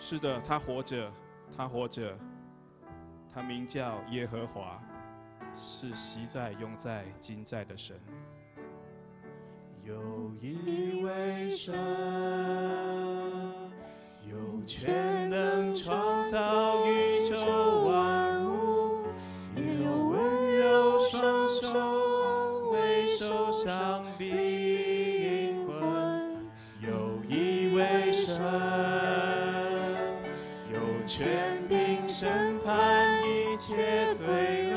是的，他活着，他活着，他名叫耶和华，是昔在、永在、今在的神。有一位神，有全能创造宇宙万物，也有温柔双手为受伤的罪恶，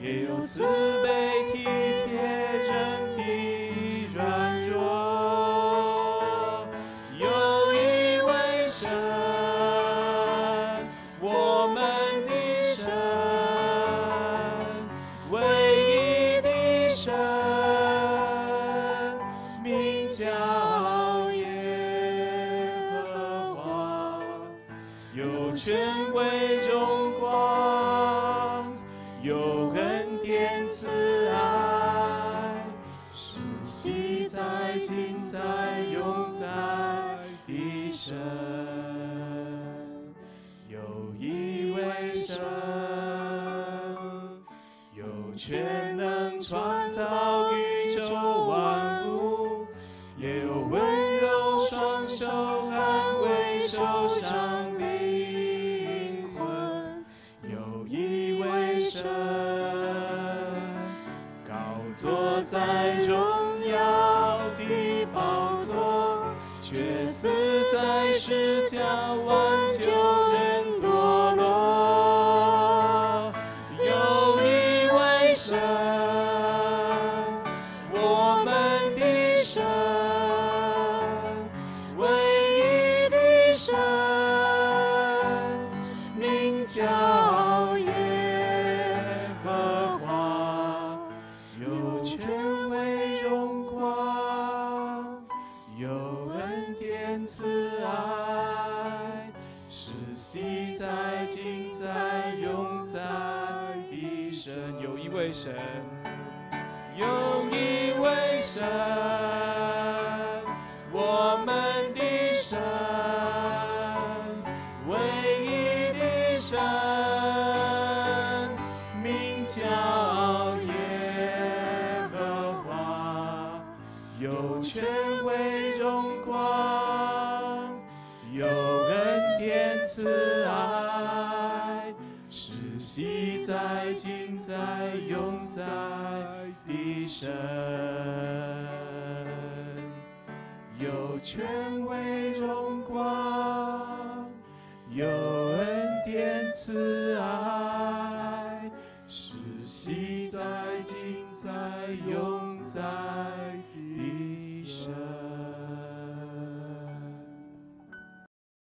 也有慈悲体贴真的软弱。有一位神，我们的神，唯一的神，名叫耶和华，有权威，有恩典慈爱，是昔在、今在、永在的神。有一位神，有全在荣耀的宝座，却死在世上挽救人堕落。有一位神，我们的神，慈爱，是昔在、今在、永在的神。有一位神，有一位神，我们的神，唯一的神，名叫耶和华，有权有恩典慈爱，是昔在、今在、永在的神。有权威荣光，有恩典慈爱，是昔在、今在、永